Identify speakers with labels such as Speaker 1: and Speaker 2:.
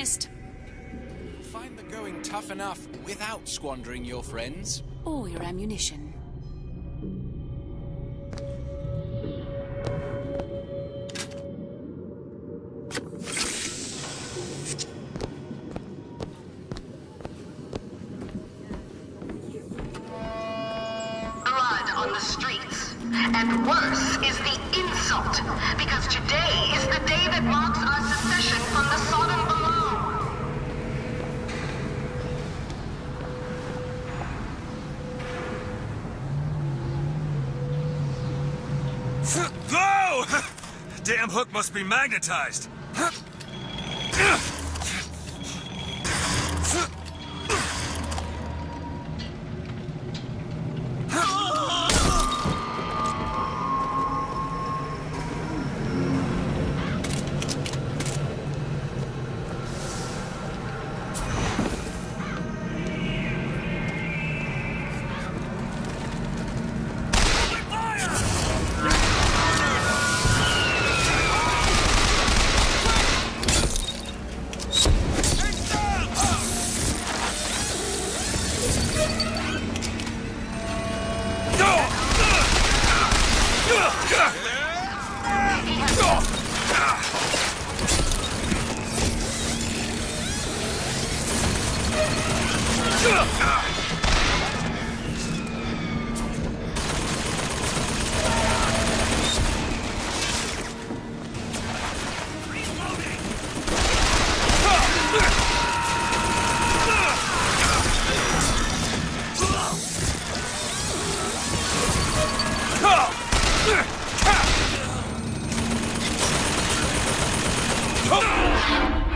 Speaker 1: first.
Speaker 2: Find the going tough enough without squandering your friends.
Speaker 1: Or your ammunition.
Speaker 3: blood on the streets. And worse is the insult, because today is the day that marks our
Speaker 4: Whoa! Damn hook must be magnetized. Ugh! Oh!